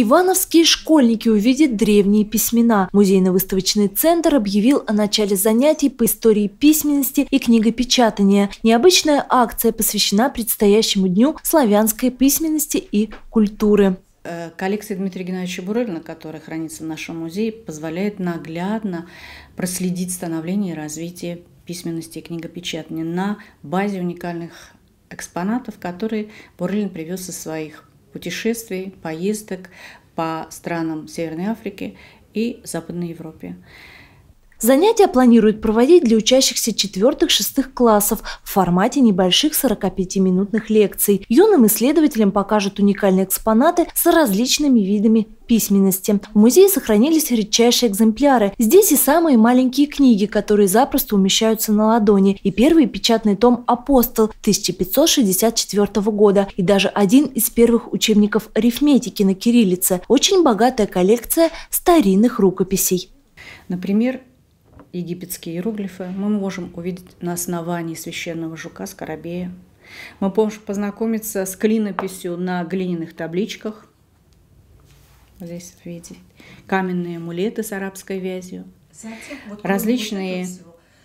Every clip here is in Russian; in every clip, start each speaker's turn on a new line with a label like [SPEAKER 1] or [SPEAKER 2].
[SPEAKER 1] Ивановские школьники увидят древние письмена. Музейно-выставочный центр объявил о начале занятий по истории письменности и книгопечатания. Необычная акция посвящена предстоящему дню славянской письменности и культуры.
[SPEAKER 2] Э, коллекция Дмитрия Геннадьевича Бурылина, которая хранится в нашем музее, позволяет наглядно проследить становление и развитие письменности и книгопечатания на базе уникальных экспонатов, которые Бурылин привез из своих путешествий, поездок по странам Северной Африки и Западной Европе.
[SPEAKER 1] Занятия планируют проводить для учащихся 4-6 классов в формате небольших 45-минутных лекций. Юным исследователям покажут уникальные экспонаты с различными видами письменности. В музее сохранились редчайшие экземпляры. Здесь и самые маленькие книги, которые запросто умещаются на ладони, и первый печатный том «Апостол» 1564 года, и даже один из первых учебников арифметики на кириллице. Очень богатая коллекция старинных рукописей.
[SPEAKER 2] Например, египетские иероглифы мы можем увидеть на основании священного жука Скоробея. Мы можем познакомиться с клинописью на глиняных табличках. Здесь видите каменные амулеты с арабской вязью, различные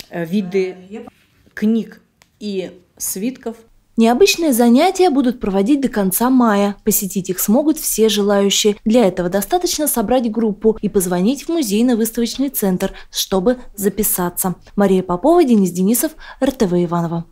[SPEAKER 2] э, виды э, книг и свитков –
[SPEAKER 1] Необычные занятия будут проводить до конца мая. Посетить их смогут все желающие. Для этого достаточно собрать группу и позвонить в музейно-выставочный центр, чтобы записаться. Мария Попова, Денис Денисов, РТВ Иванова.